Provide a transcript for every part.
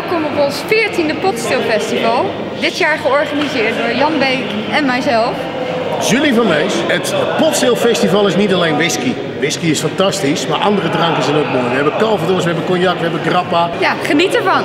welkom op ons 14e Potstilfestival. Dit jaar georganiseerd door Jan Beek en mijzelf. Julie van Mees, het Potstilfestival is niet alleen whisky. Whisky is fantastisch, maar andere dranken zijn ook mooi. We hebben Calvados, we hebben cognac, we hebben grappa. Ja, geniet ervan!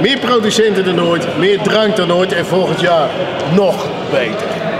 Meer producenten dan ooit, meer drank dan ooit en volgend jaar nog beter.